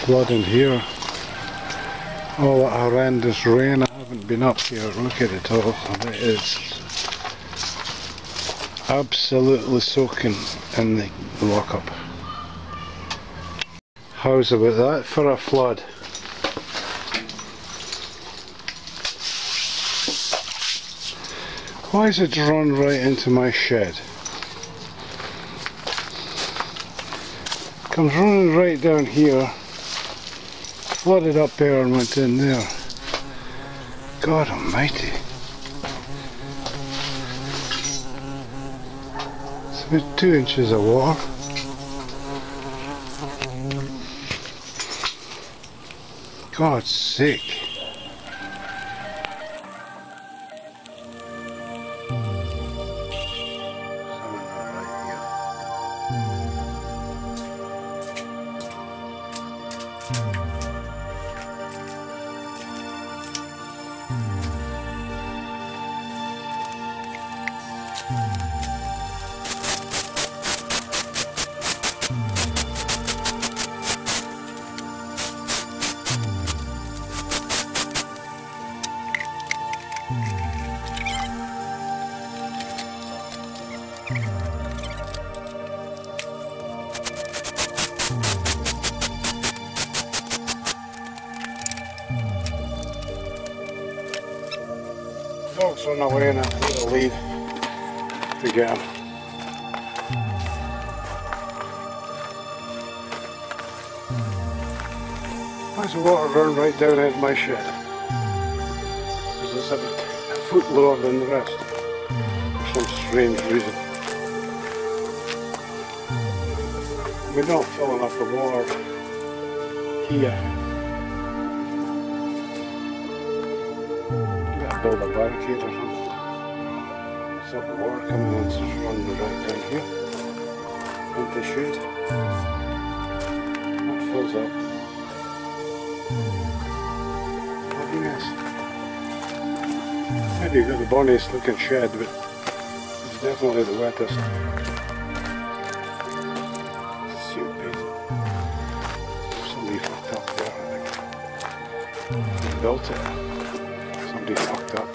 flood in here. Oh, what horrendous rain. I haven't been up here. Look at it all. It is absolutely soaking in the lockup. How's about that for a flood? Why is it run right into my shed? Comes running right down here, flooded up there and went in there. God almighty. It's about two inches of water. God's sake. Dogs on the way and I need to leave to get 'em. Why's the water run right down out my shed? Is this about a foot lower than the rest? For some strange reason. We're not filling up the water here. Build a barricade or something. Stop the water coming in, just running right down here. Into shoot. That fills up. Oh, Bloody mess. Maybe you've got the bonniest looking shed, but it's definitely the wettest. They built it. Fucked up.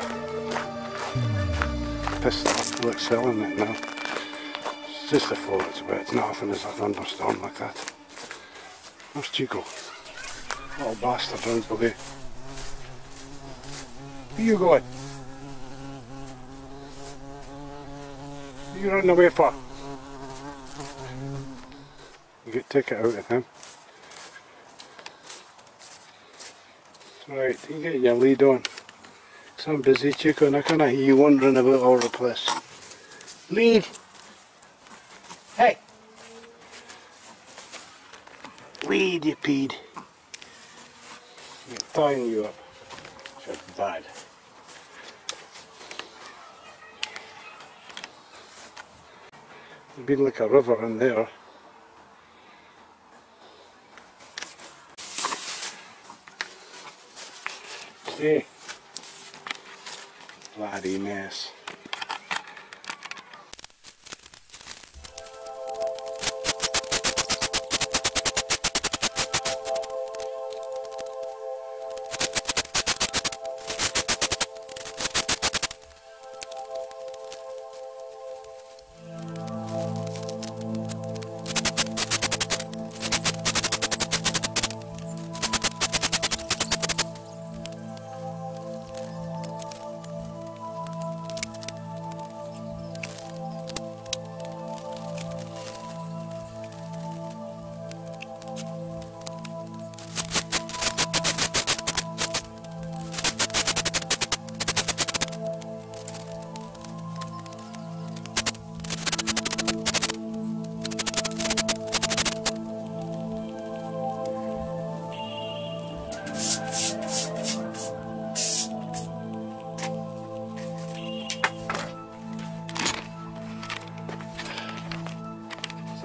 Pissed off, like selling it now. It's just a float, it's wet. It's not often as a thunderstorm like that. Where's Chico? Little bastard runs away. Where you going? Where you running away for? You get ticket out of him. Right, you get your lead on. I'm busy, Chico, and I can't hear you wandering about all the place. Lead! Hey! Lead, you peed. I'm tying you up. That's bad. Been like a river in there. See? a Arimés.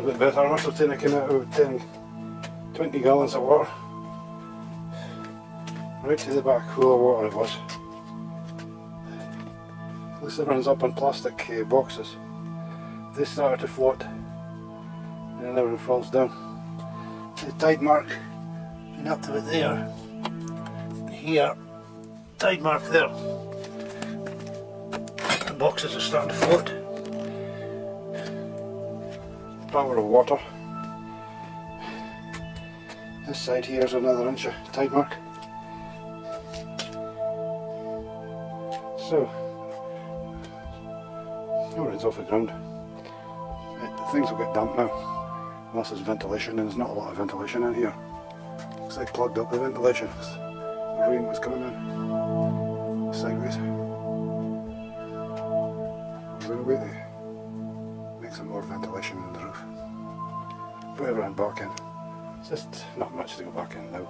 A bit better. I must have taken out about 10, 20 gallons of water. Right to the back full of water it was. At least it runs up in plastic uh, boxes. They started to float and then everything falls down. The tide mark and up to it there. Here, tide mark there. The boxes are starting to float. Power of water. This side here is another inch of tide mark. So, oh, it's off the ground. It, things will get damp now. Unless there's ventilation, and there's not a lot of ventilation in here. Looks like clogged up the ventilation. The rain was coming in sideways. I'm going to wait to make some more ventilation in the roof. Put everything back in. It's just not much to go back in now.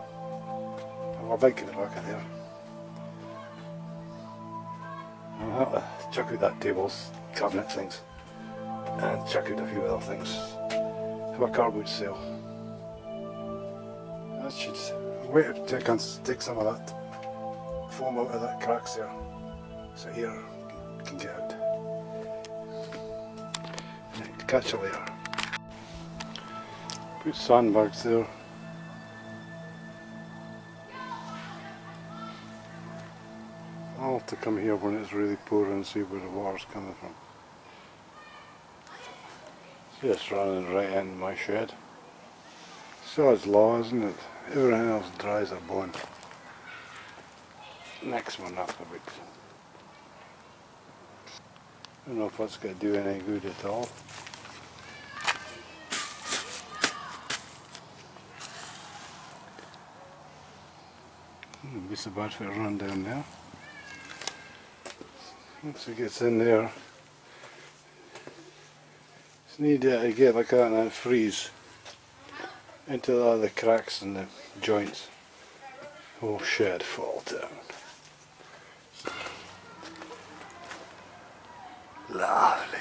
I'll bike the back in there. I'll have to chuck out that table's cabinet things and chuck out a few other things. Have a cardboard sale. That should wait to take, take some of that foam out of that cracks there so air can get out. Catch a layer. Put sandbags there. I'll have to come here when it's really pouring and see where the water's coming from. It's running right into my shed. So it's law, isn't it? Everything else dries a bone. Next one after weeks. I don't know if that's going to do any good at all. Be so bad if it run down there. Once it gets in there, just need to get like that and then freeze into all the cracks and the joints. Oh shed fall down. Lovely.